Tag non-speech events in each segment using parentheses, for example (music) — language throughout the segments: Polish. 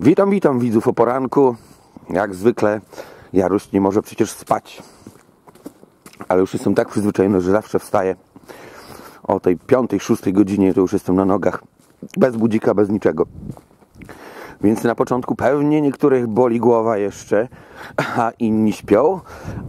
Witam, witam widzów o poranku. Jak zwykle Jaruś nie może przecież spać. Ale już jestem tak przyzwyczajony, że zawsze wstaję o tej piątej, szóstej godzinie to już jestem na nogach. Bez budzika, bez niczego. Więc na początku pewnie niektórych boli głowa jeszcze, a inni śpią,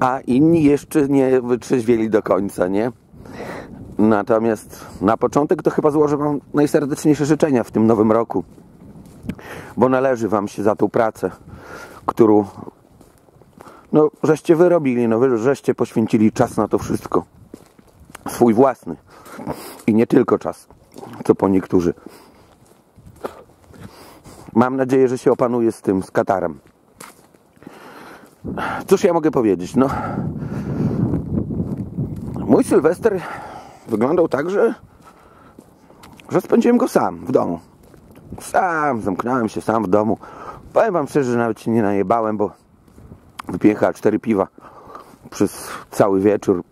a inni jeszcze nie wytrzeźwieli do końca, nie? Natomiast na początek to chyba złożę Wam najserdeczniejsze życzenia w tym nowym roku, bo należy Wam się za tą pracę, którą no, żeście wyrobili, no, żeście poświęcili czas na to wszystko. Swój własny. I nie tylko czas, co po niektórzy. Mam nadzieję, że się opanuje z tym, z Katarem. Cóż ja mogę powiedzieć? No, mój Sylwester wyglądał tak, że, że spędziłem go sam w domu. Sam, zamknąłem się sam w domu. Powiem wam szczerze, że nawet się nie najebałem, bo wypiłem cztery piwa przez cały wieczór.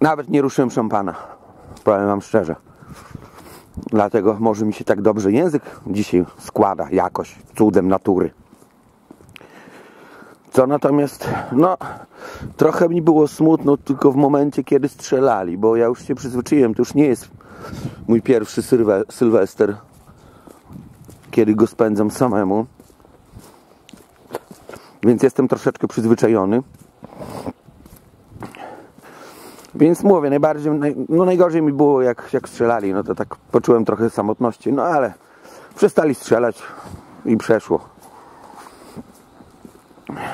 Nawet nie ruszyłem szampana. Powiem wam szczerze. Dlatego może mi się tak dobrze język dzisiaj składa jakoś cudem natury. Co natomiast, no, trochę mi było smutno tylko w momencie, kiedy strzelali, bo ja już się przyzwyczaiłem, to już nie jest mój pierwszy sylwe, sylwester, kiedy go spędzam samemu. Więc jestem troszeczkę przyzwyczajony. Więc mówię, najbardziej, no najgorzej mi było jak, jak strzelali, no to tak poczułem trochę samotności, no ale przestali strzelać i przeszło.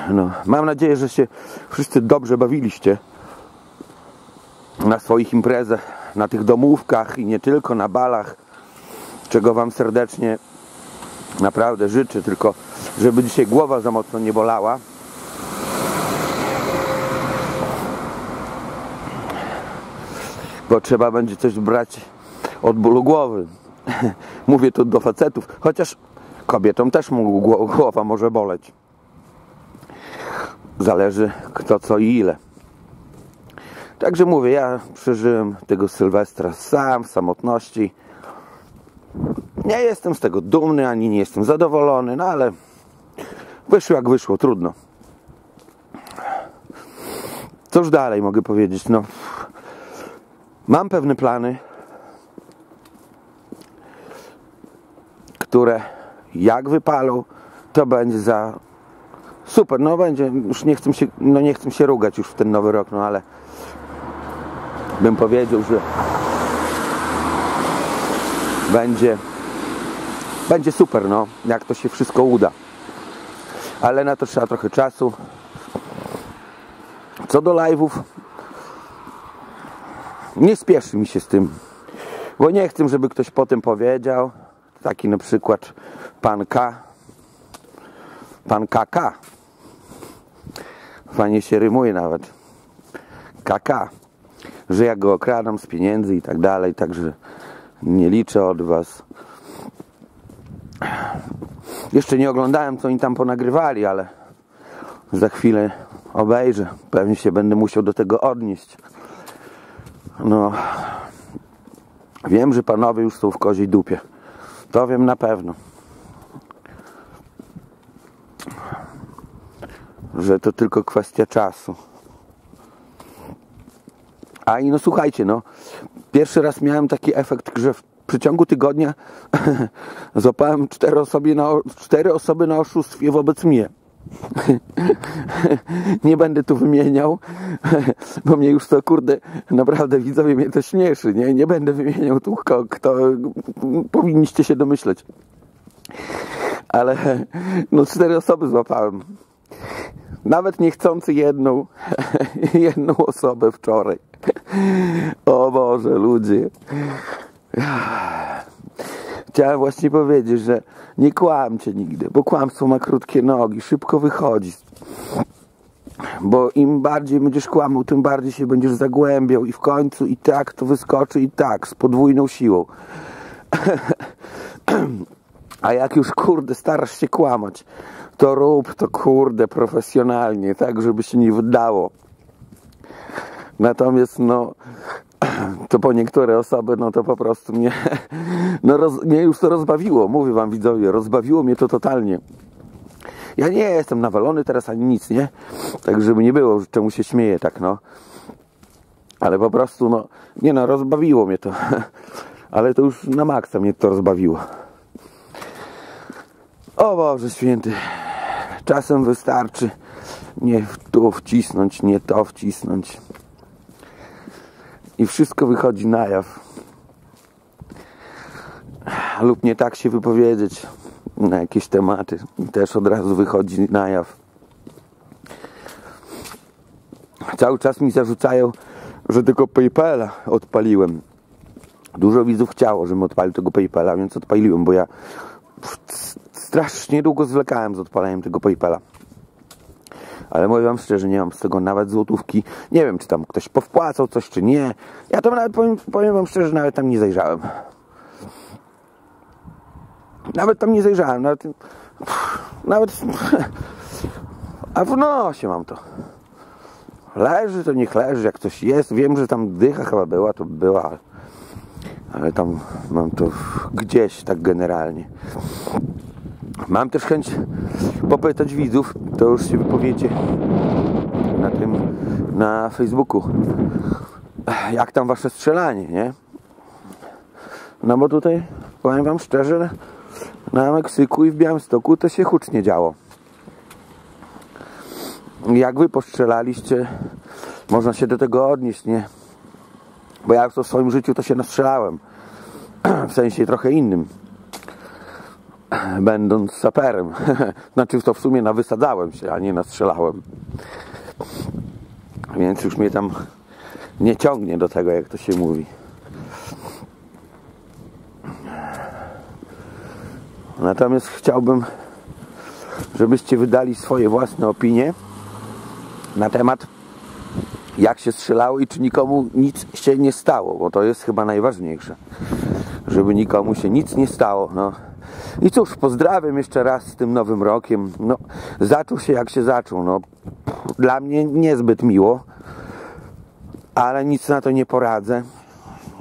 No, mam nadzieję, że się wszyscy dobrze bawiliście na swoich imprezach, na tych domówkach i nie tylko na balach, czego Wam serdecznie naprawdę życzę, tylko żeby dzisiaj głowa za mocno nie bolała. Bo trzeba będzie coś brać od bólu głowy. (laughs) Mówię to do facetów, chociaż kobietom też głowa może boleć. Zależy kto co i ile. Także mówię, ja przeżyłem tego Sylwestra sam, w samotności. Nie jestem z tego dumny, ani nie jestem zadowolony, no ale wyszło jak wyszło, trudno. Cóż dalej mogę powiedzieć? No, mam pewne plany, które jak wypalą, to będzie za super, no będzie, już nie chcę się, no nie chcę się rugać już w ten nowy rok, no ale bym powiedział, że będzie będzie super, no, jak to się wszystko uda. Ale na to trzeba trochę czasu. Co do live'ów, nie spieszy mi się z tym, bo nie chcę, żeby ktoś potem powiedział, taki na przykład pan K, pan KK, fajnie się rymuje nawet, KK, że ja go okradam z pieniędzy i tak dalej, także nie liczę od was. Jeszcze nie oglądałem, co oni tam ponagrywali, ale za chwilę obejrzę. Pewnie się będę musiał do tego odnieść. No, wiem, że panowie już są w koziej dupie. To wiem na pewno. Że to tylko kwestia czasu. A i no słuchajcie, no pierwszy raz miałem taki efekt, że w przeciągu tygodnia (laughs) złapałem cztery osoby na, cztery osoby na oszustwie wobec mnie. (laughs) nie będę tu wymieniał, (laughs) bo mnie już to kurde, naprawdę widzowie mnie to śmieszy, nie? Nie będę wymieniał tu kto, kto powinniście się domyśleć. Ale no cztery osoby złapałem. Nawet niechcący jedną, (laughs) jedną osobę wczoraj. O Boże, ludzie. Chciałem właśnie powiedzieć, że nie kłamcie nigdy, bo kłamstwo ma krótkie nogi, szybko wychodzi. Bo im bardziej będziesz kłamał, tym bardziej się będziesz zagłębiał i w końcu i tak to wyskoczy i tak, z podwójną siłą. (clears throat) A jak już kurde starasz się kłamać, to rób to kurde profesjonalnie, tak żeby się nie wydało. Natomiast no (clears throat) to po niektóre osoby, no to po prostu mnie, (laughs) no roz, mnie już to rozbawiło, mówię wam widzowie, rozbawiło mnie to totalnie. Ja nie jestem nawalony teraz ani nic, nie? Tak, żeby nie było, czemu się śmieję tak, no. Ale po prostu, no, nie no, rozbawiło mnie to. (laughs) Ale to już na maksa mnie to rozbawiło. O Boże Święty. Czasem wystarczy nie tu wcisnąć, nie to wcisnąć. I wszystko wychodzi na jaw. Lub nie tak się wypowiedzieć na jakieś tematy. I też od razu wychodzi na jaw. Cały czas mi zarzucają, że tylko Paypala odpaliłem. Dużo widzów chciało, żebym odpalił tego Paypala, więc odpaliłem, bo ja strasznie długo zwlekałem z odpaleniem tego Paypala. Ale mówię wam szczerze, nie mam z tego nawet złotówki. Nie wiem, czy tam ktoś powpłacał coś, czy nie. Ja tam nawet, powiem, powiem wam szczerze, nawet tam nie zajrzałem. Nawet tam nie zajrzałem. Nawet, nawet a w nosie mam to. Leży, to niech leży, jak coś jest. Wiem, że tam dycha chyba była, to była, ale tam mam to gdzieś tak generalnie. Mam też chęć popytać widzów, to już się wypowiecie na tym, na Facebooku. Jak tam wasze strzelanie, nie? No bo tutaj, powiem wam szczerze, na Meksyku i w Białymstoku to się hucznie działo. Jak wy postrzelaliście, można się do tego odnieść, nie? Bo ja w swoim życiu to się nastrzelałem. (clears throat) W sensie trochę innym (clears throat) będąc saperem. (laughs) znaczy to w sumie nawysadzałem się, a nie nastrzelałem. Więc już mnie tam nie ciągnie do tego, jak to się mówi. Natomiast chciałbym, żebyście wydali swoje własne opinie na temat jak się strzelało i czy nikomu nic się nie stało, bo to jest chyba najważniejsze. Żeby nikomu się nic nie stało. No. I cóż, pozdrawiam jeszcze raz z tym nowym rokiem. No, zaczął się jak się zaczął. No, dla mnie niezbyt miło, ale nic na to nie poradzę.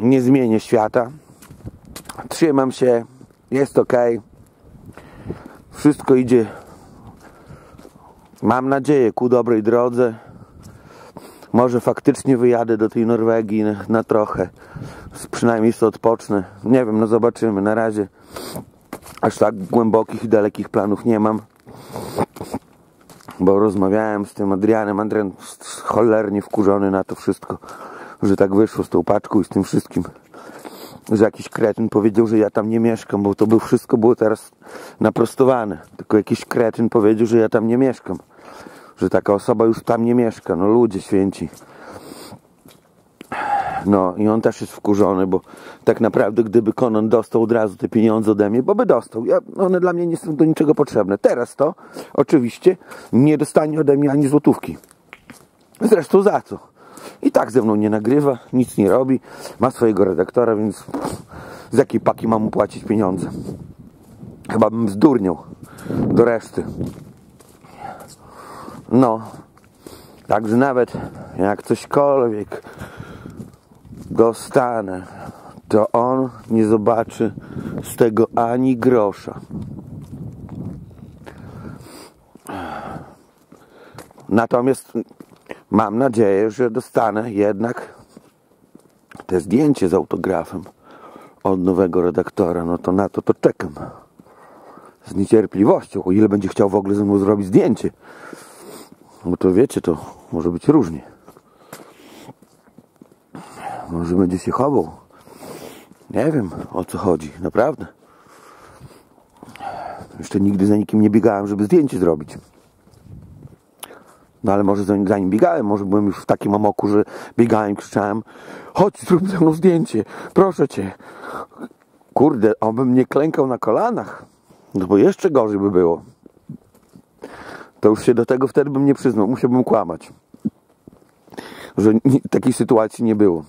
Nie zmienię świata. Trzymam się, jest ok. Wszystko idzie, mam nadzieję, ku dobrej drodze. Może faktycznie wyjadę do tej Norwegii na, na trochę. Przynajmniej sobie odpocznę. Nie wiem, no zobaczymy. Na razie aż tak głębokich i dalekich planów nie mam. Bo rozmawiałem z tym Adrianem. Adrian cholernie wkurzony na to wszystko, że tak wyszło z tą paczką i z tym wszystkim. Że jakiś kretyn powiedział, że ja tam nie mieszkam, bo to było wszystko było teraz naprostowane. Tylko jakiś kretyn powiedział, że ja tam nie mieszkam. Że taka osoba już tam nie mieszka. No ludzie święci. No i on też jest wkurzony, bo tak naprawdę gdyby Conan dostał od razu te pieniądze ode mnie, bo by dostał, ja, one dla mnie nie są do niczego potrzebne. Teraz to oczywiście nie dostanie ode mnie ani złotówki. Zresztą za co? I tak ze mną nie nagrywa, nic nie robi, ma swojego redaktora, więc z jakiej paki mam mu płacić pieniądze? Chyba bym zdurniał do reszty. No, także nawet jak cośkolwiek dostanę, to on nie zobaczy z tego ani grosza. Natomiast mam nadzieję, że dostanę jednak te zdjęcie z autografem od nowego redaktora. No to na to to czekam. Z niecierpliwością, o ile będzie chciał w ogóle ze mną zrobić zdjęcie. Bo to wiecie, to może być różnie. Może będzie się chował. Nie wiem o co chodzi, naprawdę. Jeszcze nigdy za nikim nie biegałem, żeby zdjęcie zrobić. No ale może za nim biegałem, może byłem już w takim amoku, że biegałem, krzyczałem chodź zrób ze mną zdjęcie, proszę cię. Kurde, obym nie klękał na kolanach, no bo jeszcze gorzej by było. To już się do tego wtedy bym nie przyznał, musiałbym kłamać. Że takiej sytuacji nie było.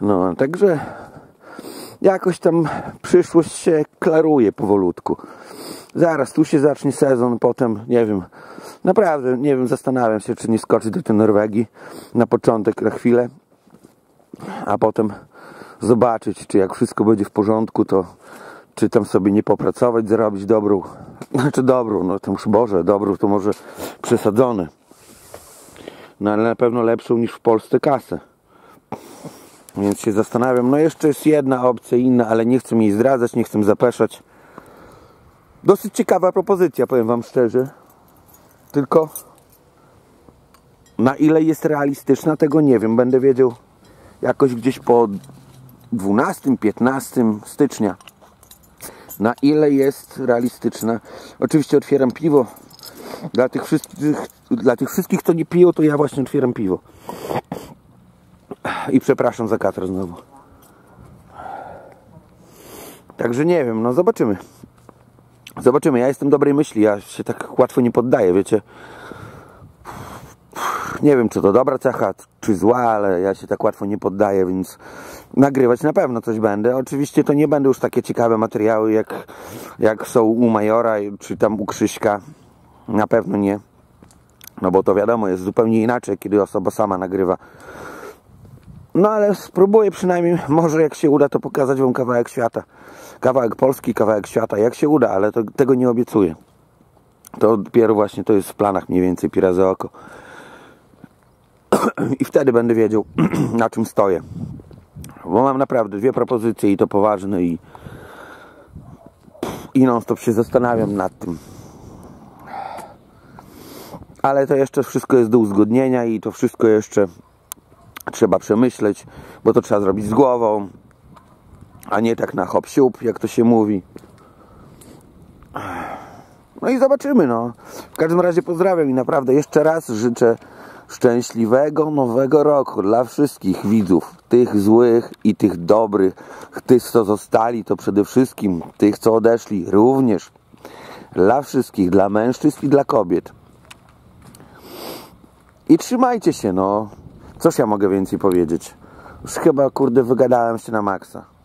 No, także jakoś tam przyszłość się klaruje powolutku. Zaraz tu się zacznie sezon, potem nie wiem, naprawdę nie wiem, zastanawiam się, czy nie skoczyć do tej Norwegii na początek, na chwilę. a potem zobaczyć, czy jak wszystko będzie w porządku, to czy tam sobie nie popracować, zarobić dobrą, znaczy dobrą, no to już Boże, dobrą to może przesadzone. No ale na pewno lepszą niż w Polsce kasę. Więc się zastanawiam, no jeszcze jest jedna opcja inna, ale nie chcę jej zdradzać, nie chcę zapeszać. Dosyć ciekawa propozycja, powiem Wam szczerze. Tylko na ile jest realistyczna, tego nie wiem. Będę wiedział jakoś gdzieś po 12-15 stycznia. Na ile jest realistyczna. Oczywiście otwieram piwo. Dla tych wszystkich, dla tych wszystkich, kto nie piją, to ja właśnie otwieram piwo. I przepraszam za katr znowu. Także nie wiem, no zobaczymy. Zobaczymy, ja jestem dobrej myśli, ja się tak łatwo nie poddaję, wiecie. Nie wiem, czy to dobra cecha, czy zła, ale ja się tak łatwo nie poddaję, więc nagrywać na pewno coś będę. Oczywiście to nie będą już takie ciekawe materiały, jak, jak są u Majora, czy tam u Krzyśka. Na pewno nie. No bo to wiadomo, jest zupełnie inaczej, kiedy osoba sama nagrywa. No ale spróbuję przynajmniej, (laughs) może jak się uda, to pokazać Wam kawałek świata. Kawałek Polski, kawałek świata, jak się uda, ale to, tego nie obiecuję. To dopiero właśnie to jest w planach mniej więcej pi razy oko. (clears throat) I wtedy będę wiedział, (clears throat) na czym stoję. Bo mam naprawdę dwie propozycje i to poważne i i non stop się zastanawiam nad tym. Ale to jeszcze wszystko jest do uzgodnienia i to wszystko jeszcze trzeba przemyśleć, bo to trzeba zrobić z głową, a nie tak na hop siup, jak to się mówi. No i zobaczymy, no. W każdym razie pozdrawiam i naprawdę jeszcze raz życzę szczęśliwego nowego roku dla wszystkich widzów, tych złych i tych dobrych, tych co zostali, to przede wszystkim tych co odeszli, również dla wszystkich, dla mężczyzn i dla kobiet. I trzymajcie się, no. Cóż ja mogę więcej powiedzieć? Już chyba, kurde, wygadałem się na maksa.